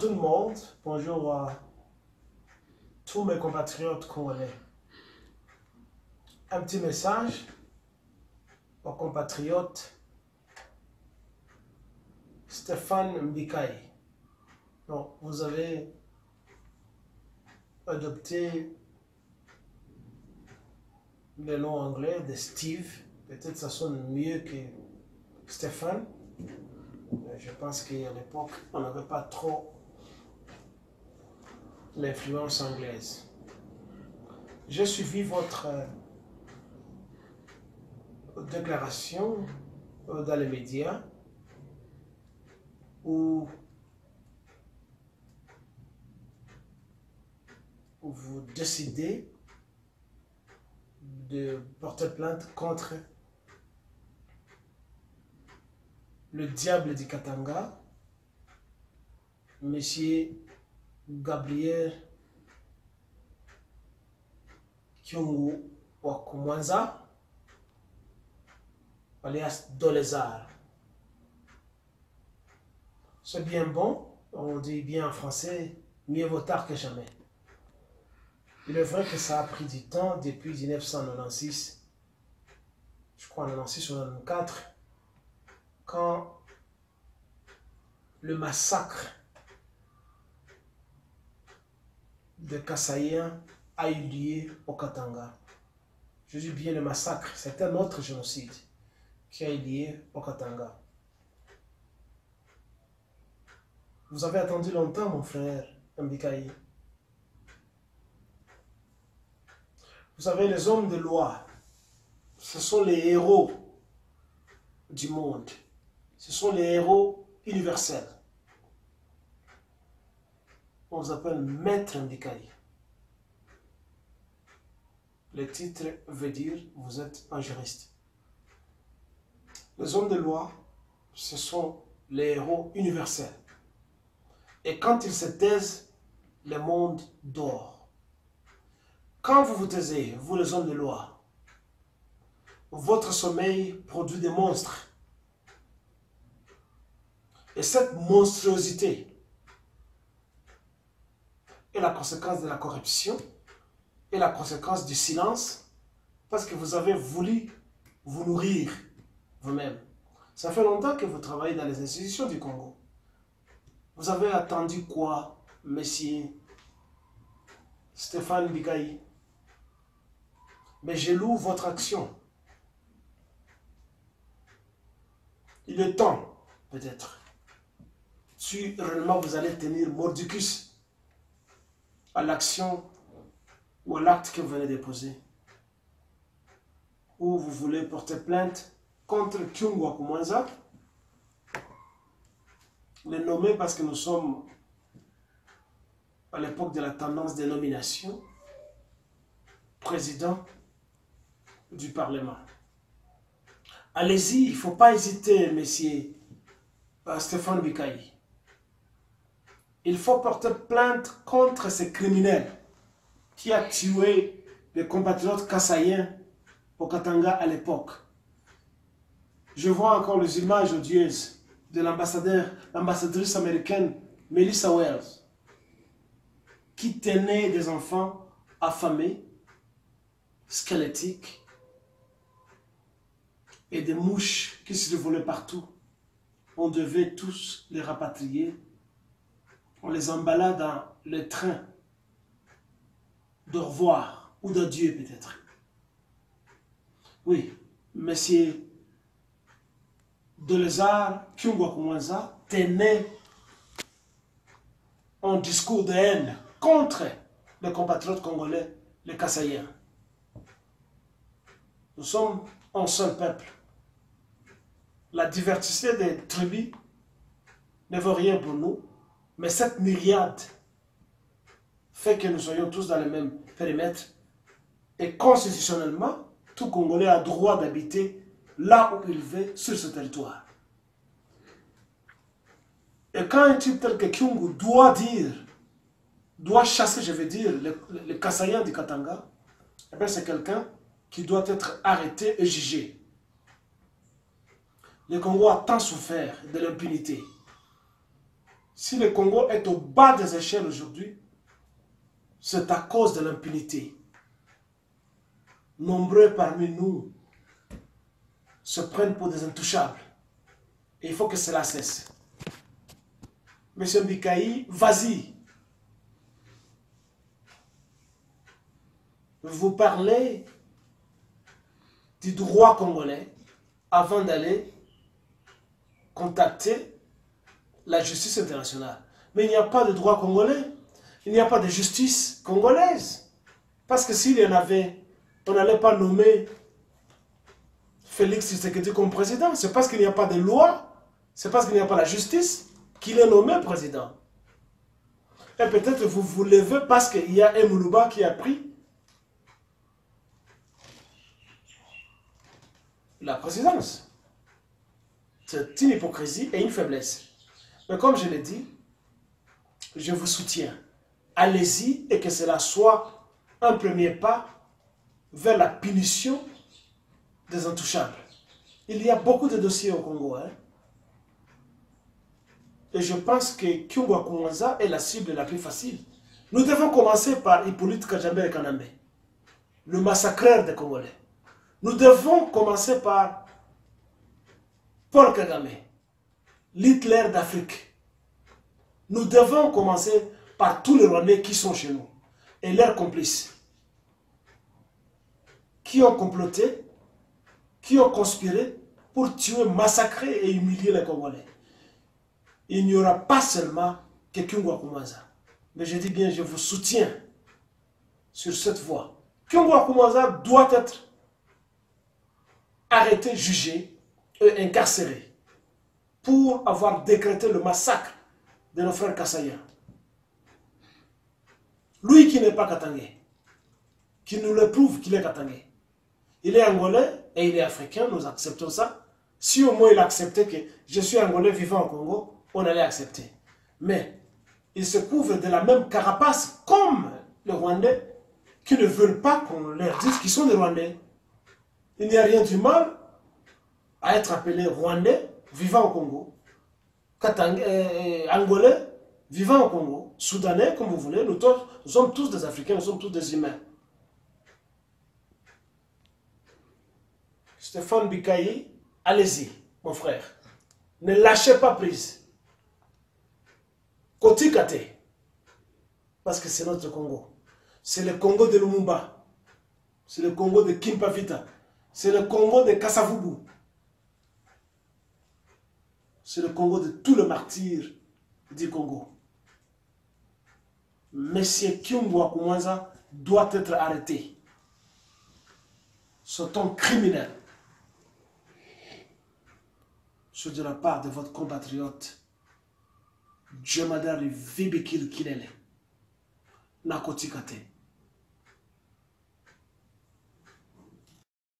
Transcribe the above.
tout le monde, bonjour à tous mes compatriotes congolais. Un petit message aux compatriotes Stéphane Mbikai. Donc, vous avez adopté le nom anglais de Steve. Peut-être ça sonne mieux que Stéphane. Je pense qu'à l'époque, on n'avait pas trop l'influence anglaise. J'ai suivi votre euh, déclaration euh, dans les médias où vous décidez de porter plainte contre le diable du Katanga, Monsieur Gabriel Kyungu Wakumwanza, alias Dolezar. C'est bien bon, on dit bien en français, mieux vaut tard que jamais. Il est vrai que ça a pris du temps depuis 1996, je crois en 96 ou 94, quand le massacre de Kassaïen a eu lieu au Katanga. Je dis bien le massacre, c'est un autre génocide qui a eu lieu au Katanga. Vous avez attendu longtemps, mon frère Mbikaï. Vous savez, les hommes de loi, ce sont les héros du monde. Ce sont les héros universels. On vous appelle Maître Mbikaï. Le titre veut dire vous êtes un juriste. Les hommes de loi, ce sont les héros universels. Et quand ils se taisent, le monde dort. Quand vous vous taisez, vous les hommes de loi, votre sommeil produit des monstres. Et cette monstruosité est la conséquence de la corruption et la conséquence du silence parce que vous avez voulu vous nourrir vous-même. Ça fait longtemps que vous travaillez dans les institutions du Congo. Vous avez attendu quoi, monsieur Stéphane Bigaï Mais je loue votre action. Il est temps, peut-être, si réellement vous allez tenir mordicus à l'action ou à l'acte que vous venez déposer, ou vous voulez porter plainte contre Kyungwa Kumwanza, le nommer parce que nous sommes à l'époque de la tendance des nominations, président du Parlement. Allez-y, il ne faut pas hésiter, messieurs Stéphane Bikaï. Il faut porter plainte contre ces criminels qui a tué les compatriotes kassaïens au Katanga à l'époque. Je vois encore les images odieuses de l'ambassadeur, l'ambassadrice américaine Melissa Wells, qui tenait des enfants affamés, squelettiques, et des mouches qui se volaient partout. On devait tous les rapatrier. On les emballa dans le train de revoir ou d'adieu peut-être. Oui, monsieur Delezar Kyungwa tenait un discours de haine contre les compatriotes congolais, les Kassaïens. Nous sommes un seul peuple. La diversité des tribus ne vaut rien pour nous, mais cette myriade fait que nous soyons tous dans le même périmètre. Et constitutionnellement, tout Congolais a droit d'habiter là où il veut sur ce territoire. Et quand un type tel que Kyungu doit dire, doit chasser, je veux dire, le, Kassaïen du Katanga, eh c'est quelqu'un qui doit être arrêté et jugé. Le Congo a tant souffert de l'impunité. Si le Congo est au bas des échelles aujourd'hui, c'est à cause de l'impunité. Nombreux parmi nous se prennent pour des intouchables. Et il faut que cela cesse. Monsieur Mbikaï, vas-y. Vous parlez du droit congolais avant d'aller contacter la justice internationale. Mais il n'y a pas de droit congolais. Il n'y a pas de justice congolaise. Parce que s'il y en avait, on n'allait pas nommer Félix Tshisekedi comme président. C'est parce qu'il n'y a pas de loi, c'est parce qu'il n'y a pas la justice qu'il est nommé président. Et peut-être vous vous levez parce qu'il y a un qui a pris la présidence. C'est une hypocrisie et une faiblesse. Mais comme je l'ai dit, je vous soutiens. Allez-y et que cela soit un premier pas vers la punition des intouchables. Il y a beaucoup de dossiers au Congo. Hein. Et je pense que Kyungwa Kwanza est la cible la plus facile. Nous devons commencer par Hippolyte Kajambe Kanambe, le massacreur des Congolais. Nous devons commencer par Paul Kagame, l'Hitler d'Afrique. Nous devons commencer par tous les Rwandais qui sont chez nous et leurs complices, qui ont comploté, qui ont conspiré pour tuer, massacrer et humilier les Congolais. Il n'y aura pas seulement que Kyungwa mais je dis bien, je vous soutiens sur cette voie. Kyungwa doit être arrêté, jugé et incarcéré pour avoir décrété le massacre de nos frères Kassaya. Lui qui n'est pas Katangé, qui nous le prouve qu'il est Katangé. Il est angolais et il est africain, nous acceptons ça. Si au moins il acceptait que je suis angolais vivant au Congo, on allait accepter. Mais il se couvre de la même carapace comme les Rwandais qui ne veulent pas qu'on leur dise qu'ils sont des Rwandais. Il n'y a rien du mal à être appelé Rwandais vivant au Congo, euh, Angolais vivant au Congo, Soudanais comme vous voulez, nous, nous sommes tous des Africains, nous sommes tous des humains. Stéphane Bikayi, allez-y, mon frère. Ne lâchez pas prise. Kotikate. Parce que c'est notre Congo. C'est le Congo de Lumumba. C'est le Congo de Kimpavita. C'est le Congo de Kassavubu. C'est le Congo de tout le martyr du Congo. Monsieur Kyungwa Koumanza doit être arrêté. C'est un criminel. C'est de la part de votre compatriote Djemadari Vibikil Kilele. Nakotikate.